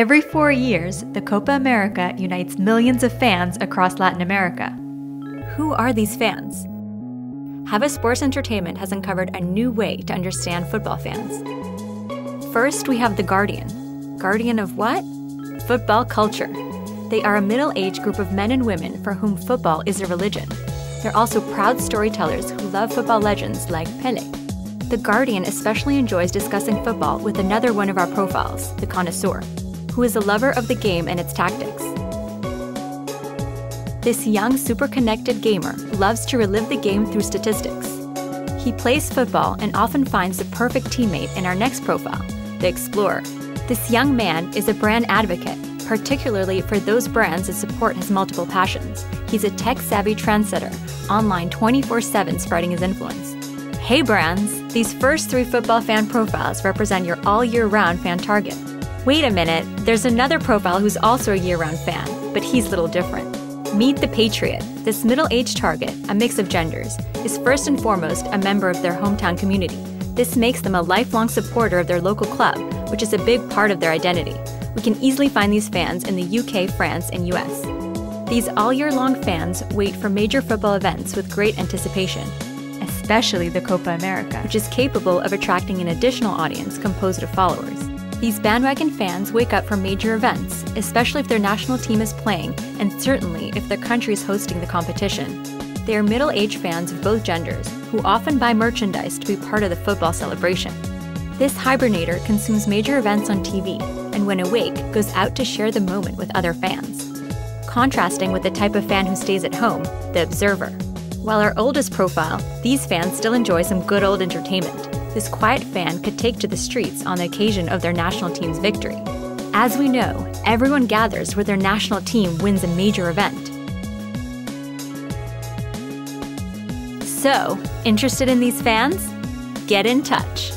Every four years, the Copa America unites millions of fans across Latin America. Who are these fans? Havas Sports Entertainment has uncovered a new way to understand football fans. First, we have The Guardian. Guardian of what? Football culture. They are a middle aged group of men and women for whom football is a religion. They're also proud storytellers who love football legends like Pele. The Guardian especially enjoys discussing football with another one of our profiles, the connoisseur, who is a lover of the game and its tactics. This young, super connected gamer loves to relive the game through statistics. He plays football and often finds the perfect teammate in our next profile, the Explorer. This young man is a brand advocate, particularly for those brands that support his multiple passions. He's a tech savvy trendsetter, online 24 7 spreading his influence. Hey brands! These first three football fan profiles represent your all year round fan target. Wait a minute, there's another profile who's also a year round fan, but he's a little different. Meet the Patriot. This middle aged target, a mix of genders, is first and foremost a member of their hometown community. This makes them a lifelong supporter of their local club, which is a big part of their identity. We can easily find these fans in the UK, France, and US. These all year long fans wait for major football events with great anticipation, especially the Copa America, which is capable of attracting an additional audience composed of followers. These bandwagon fans wake up for major events, especially if their national team is playing, and certainly if their country is hosting the competition. They are middle aged fans of both genders, who often buy merchandise to be part of the football celebration. This hibernator consumes major events on TV, and when awake, goes out to share the moment with other fans. Contrasting with the type of fan who stays at home, the observer. While our oldest profile, these fans still enjoy some good old entertainment this quiet fan could take to the streets on the occasion of their national team's victory. As we know, everyone gathers where their national team wins a major event. So, interested in these fans? Get in touch.